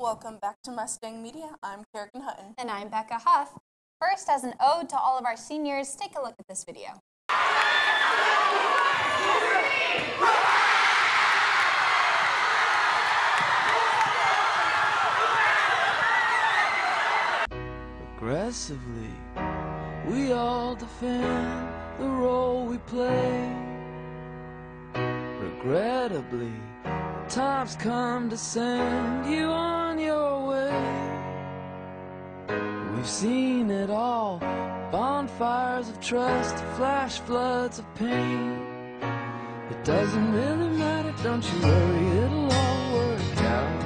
Welcome back to Mustang Media. I'm Kerrigan Hutton. And I'm Becca Huff. First, as an ode to all of our seniors, take a look at this video. Aggressively, we all defend the role we play. Regrettably, time's come to send you on We've seen it all bonfires of trust, flash floods of pain. It doesn't really matter, don't you worry, it'll all work out.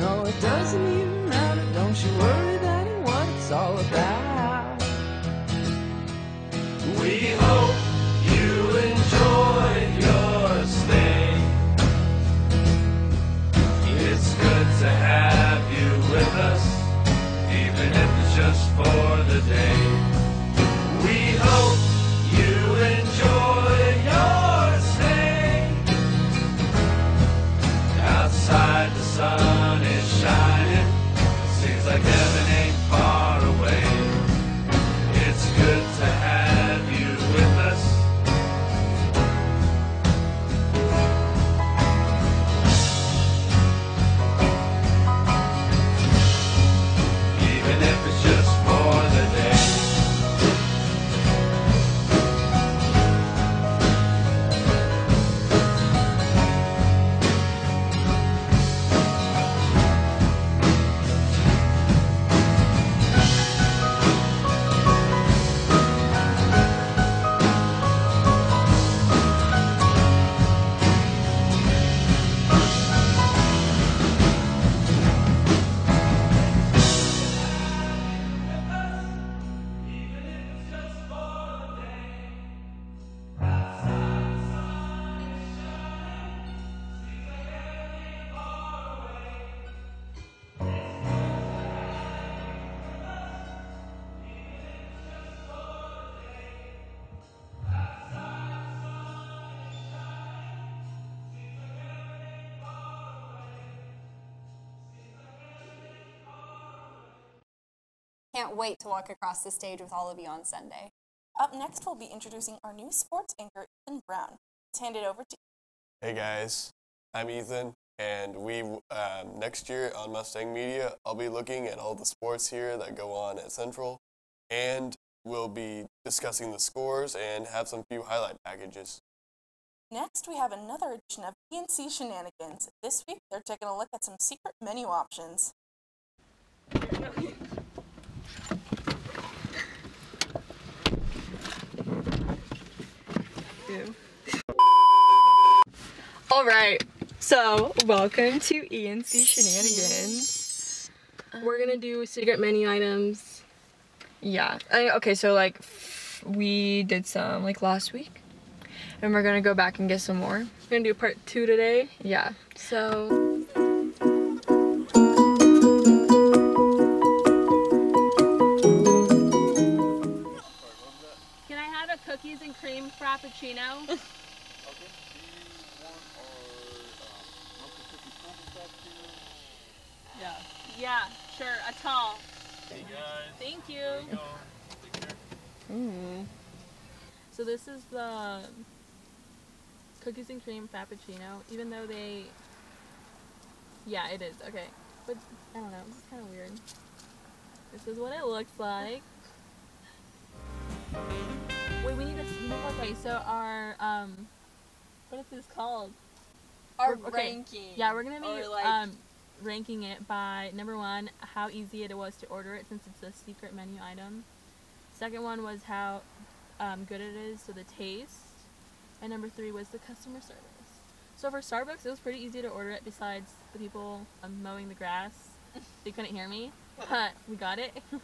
No, it doesn't even matter, don't you worry, that ain't what it's all about. We hope Can't wait to walk across the stage with all of you on Sunday. Up next, we'll be introducing our new sports anchor, Ethan Brown. Let's hand it over to Hey guys, I'm Ethan, and we um, next year on Mustang Media, I'll be looking at all the sports here that go on at Central, and we'll be discussing the scores and have some few highlight packages. Next, we have another edition of PNC Shenanigans. This week, they're taking a look at some secret menu options. All right. So, welcome to ENC Shenanigans. We're gonna do secret menu items. Yeah. I, okay. So like, we did some like last week, and we're gonna go back and get some more. We're gonna do part two today. Yeah. So. Cookies and cream frappuccino? Yeah. yeah, sure, a tall. Thank you. Mm. So this is the cookies and cream frappuccino, even though they Yeah, it is. Okay. But I don't know, it's kind of weird. This is what it looks like. Wait, we need to Okay, so our um what is this called? Our We're- okay, ranking. Yeah, we're gonna be like- um, ranking it by number one, how easy it was to order it since it's a secret menu item. Second one was how um, good it is, so the taste. And number three was the customer service. So for Starbucks, it was pretty easy to order it. Besides the people um, mowing the grass, they couldn't hear me, but we got it.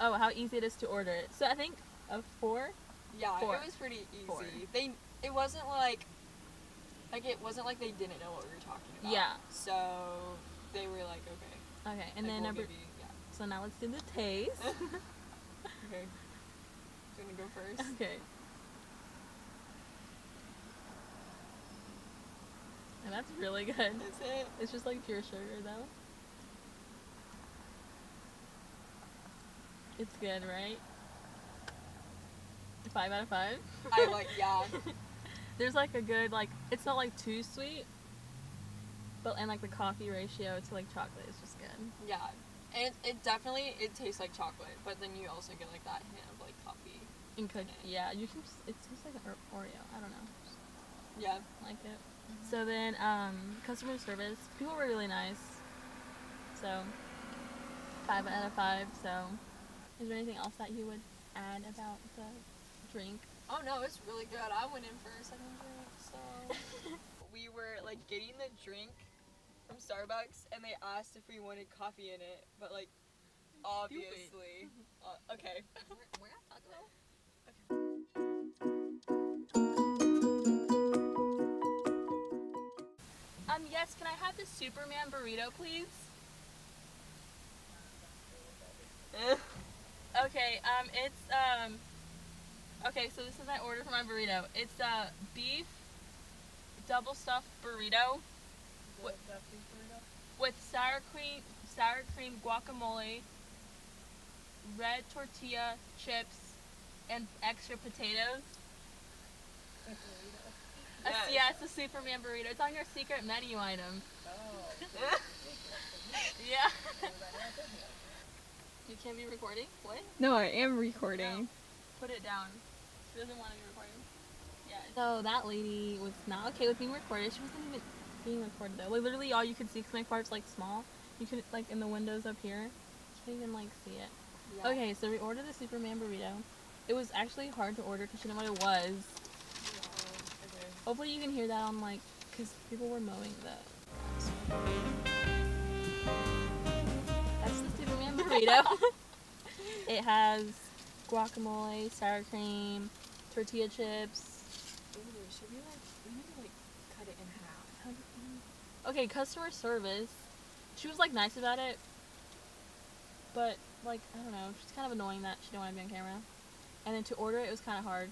Oh, how easy it is to order it. So I think a four. Yeah, Four. it was pretty easy. Four. They it wasn't like like it wasn't like they didn't know what we were talking about. Yeah. So they were like, okay. Okay, and like, then we'll number. you- yeah. So now let's do the taste. Okay. Do you wanna go first? Okay. And That's really good. Is it? It's just like pure sugar though. It's good, right? Five out of five. I like yeah. There's like a good like it's not like too sweet, but and like the coffee ratio to like chocolate is just good. Yeah. And it, it definitely it tastes like chocolate, but then you also get like that hint of like coffee. And cook, yeah, you can. Just, it tastes like an Oreo. I don't know. Just Yeah. like it. So then, um, customer service. People were really nice. So five out of five. So, is there anything else that you would add about the drink? Oh no, it's really good. I went in for a second drink, so we were like getting the drink from Starbucks, and they asked if we wanted coffee in it, but like obviously, uh, okay. We're, we're not talking about. Um, yes. Can I have the Superman burrito, please? Okay. Um, it's um. Okay, so this is my order for my burrito. It's a beef double stuffed burrito with, with sour cream, sour cream guacamole, red tortilla chips, and extra potatoes. Uh, Yes. yeah, it's a Superman burrito. It's on your secret menu item. Yeah. you can't be recording? What? No, I am recording. Put it down. She doesn't want to be recorded. Yeah. So that lady was not okay with being recorded. She wasn't even being recorded though. Like literally all you could see, because my car's like small. You could like in the windows up here. You can't even like see it. Yeah. Okay, so we ordered the Superman burrito. It was actually hard to order because she didn't know what it was. Okay. Hopefully you can hear that on like, because people were mowing the. That's the Superman burrito. it has guacamole, sour cream, tortilla chips. Ooh, should we like we need to like cut it in half? Okay, customer service. She was like nice about it, but like I don't know, she's kind of annoying that she didn't want to be on camera. And then to order it, it was kind of hard.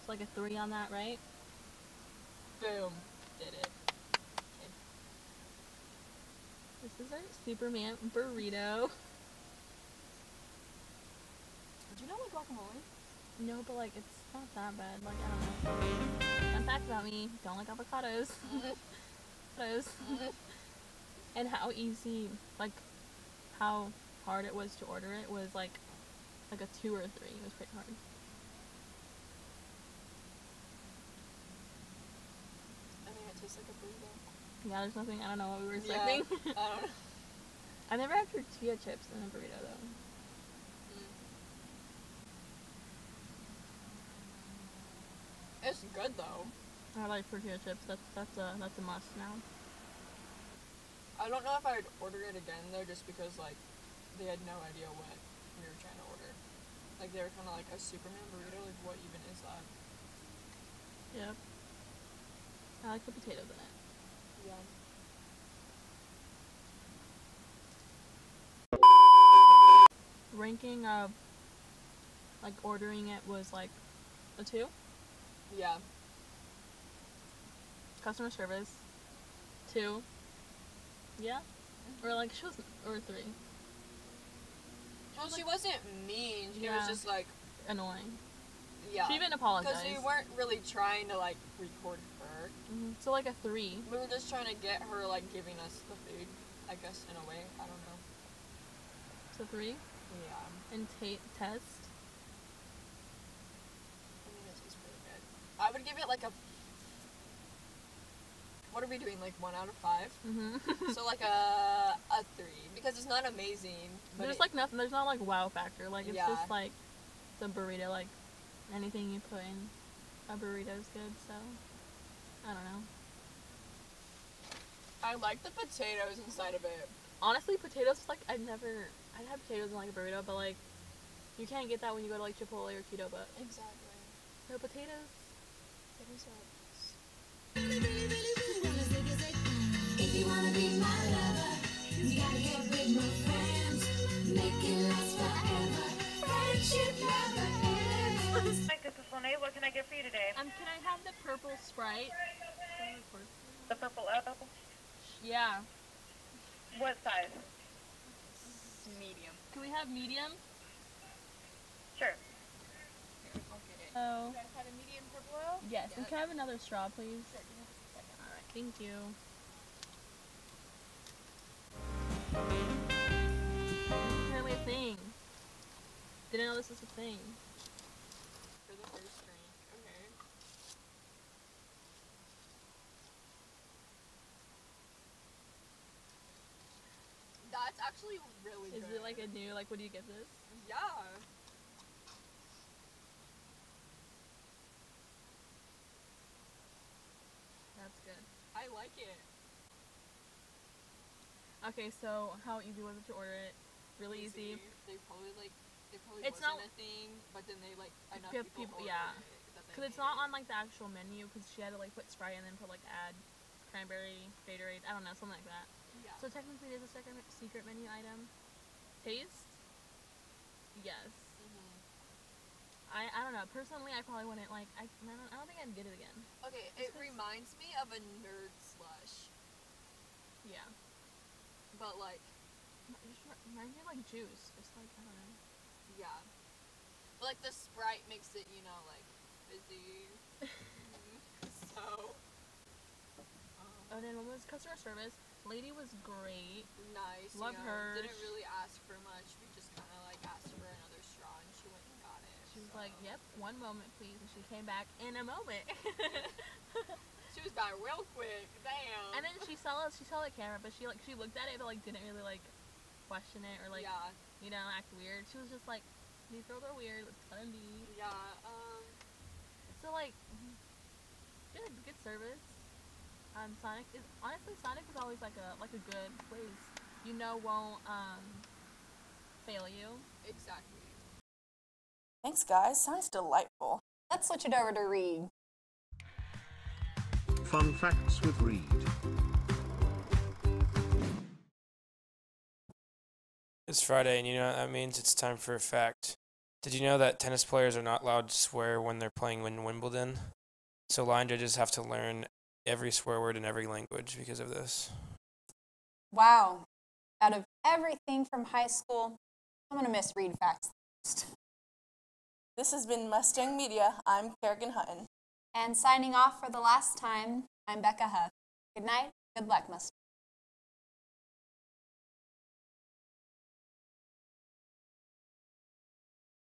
It's like a three on that, right? Boom. Did it. This is our Superman burrito. Do you not like guacamole? No, but like it's not that bad. Like I don't know. Fun fact about me: don't like avocados. avocados. and how easy, like, how hard it was to order it was like, like a two or a three. It was pretty hard. I think it tastes like a burrito. Yeah, there's nothing. I don't know what we were Yeah. expecting. I don't know. I never had tortilla chips in a burrito though. It's good though. I like tortilla chips. That's that's a that's a must now. I don't know if I'd order it again though, just because like they had no idea what we were trying to order. Like they were kind of like a Superman burrito. Like what even is that? Yep. I like the potatoes in it. Yeah. Ranking of like ordering it was like a two. Yeah. Customer service, two. Yeah. Or like she was or three. Well, she wasn't mean. She was just like Annoying. yeah. She even apologized. because we weren't really trying to like record her. Mhm. So like a three. We were just trying to get her like giving us the food. I guess in a way. I don't know. So three. Yeah. And ta- test. I mean, it tastes pretty good. I would give it like a. What are we doing? Like one out of five? Mm-hmm. so like a a three because it's not amazing. There's it- like nothing. There's not like wow factor. Like it's Yeah. just like the burrito. Like anything you put in a burrito is good. So I don't know. I like the potatoes inside of it. Honestly, potatoes like I've never. I'd had potatoes in like a burrito, but like you can't get that when you go to like Chipotle or Keto. But Exactly. no potatoes. What can I get for you today? Um, can I have the purple Sprite? The purple O. Yeah. What size? Medium. Can we have medium? Sure. Oh. have a medium purple O? Yes. And can I have another straw, please? Alright, thank you. Apparently a thing. Didn't know this was a thing. For the first drink. Okay. That's actually really Is good. it like a new, like, what do you get this? Yeah. That's good. I like it. Okay, so how easy was it to order it? Really easy. They probably like it probably It's wasn't not- a thing, but then they like enough Pe- people, people- yeah. it Because it's not it. on like the actual menu because she had to like put Sprite and then put like add cranberry, Gatorade, I don't know, something like that. Yeah. So technically it is a secret, secret menu item. Taste? Yes. Mhm. I, I don't know. Personally, I probably wouldn't like. I, I, don't, I don't think I'd get it again. Okay, it reminds me of a nerd slush, Yeah. But like It just re- reminds me of like juice. It's like, I don't know. yeah, but like the Sprite makes it you know like fizzy. So. um, Oh, then what was customer service? Lady was great. nice. Love you know, her. Didn't really ask for much. We just kind of like asked for another straw, and she went and got it. She was so. like, "Yep, one moment, please," and she came back in a moment. She was back real quick. Damn. and then she saw us. She saw the camera, but she like she looked at it, but like didn't really like question it or like yeah, you know act weird. She was just like, "These girls are weird. Let's let them be." yeah. Um, So like, good, good service. Um, Sonic is honestly Sonic is always like a like a good place. You know, won't um fail you. exactly. Thanks, guys. Sounds delightful. Let's switch it over to Reed. Fun facts with Reed. It's Friday, and you know what that means? It's time for a fact. Did you know that tennis players are not allowed to swear when they're playing in Wimbledon? So line judges have to learn every swear word in every language because of this. Wow. Out of everything from high school, I'm going to miss Reed facts. most. This has been Mustang Media. I'm Kerrigan Hutton. And signing off for the last time, I'm Becca Huff. Good night. Good luck, Mustang.